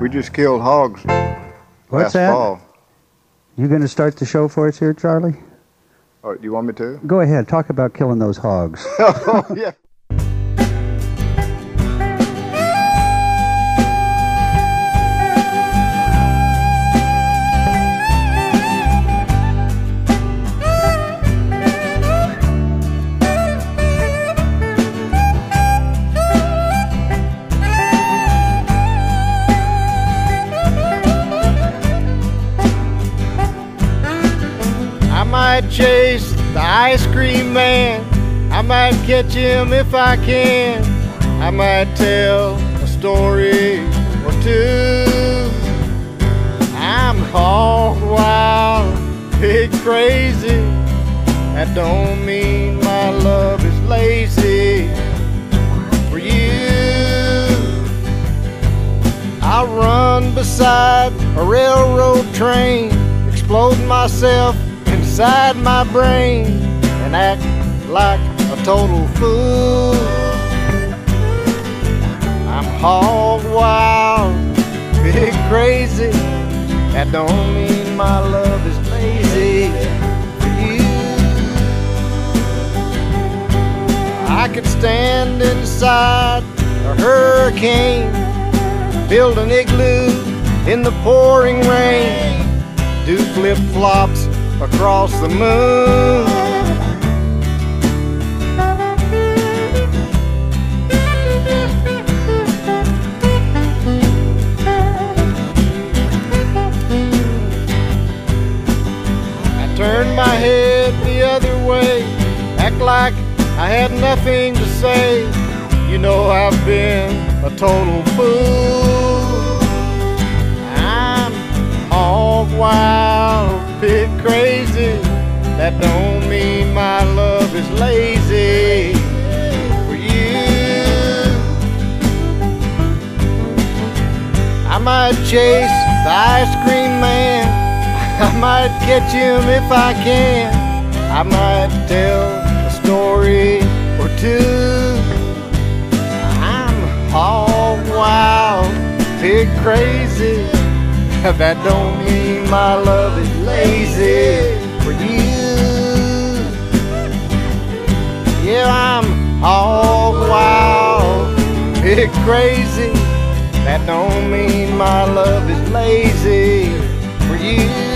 We uh, just killed hogs What's last that? fall. You going to start the show for us here, Charlie? Oh, do you want me to? Go ahead. Talk about killing those hogs. oh, yeah. Might chase the ice cream man. I might catch him if I can. I might tell a story or two. I'm wild, crazy. That don't mean my love is lazy. For you, I'll run beside a railroad train, explode myself inside my brain, and act like a total fool. I'm hog wild, big crazy. That don't mean my love is lazy. For you, I could stand inside a hurricane build an igloo in the pouring rain, do flip flops across the moon. I turned my head the other way, act like I had nothing to say. You know I've been a total fool. That don't mean my love is lazy. For you, I might chase the ice cream man. I might catch him if I can. I might tell a story or two. I'm hog wild, pig crazy. That don't mean my love is lazy pig crazy. That don't mean my love is lazy for you.